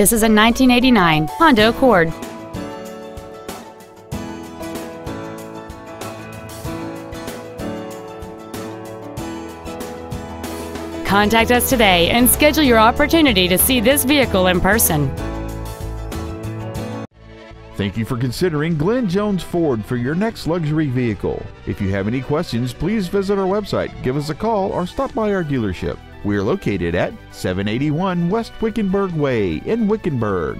This is a 1989 Honda Accord. Contact us today and schedule your opportunity to see this vehicle in person. Thank you for considering Glenn Jones Ford for your next luxury vehicle. If you have any questions, please visit our website, give us a call, or stop by our dealership. We are located at 781 West Wickenburg Way in Wickenburg.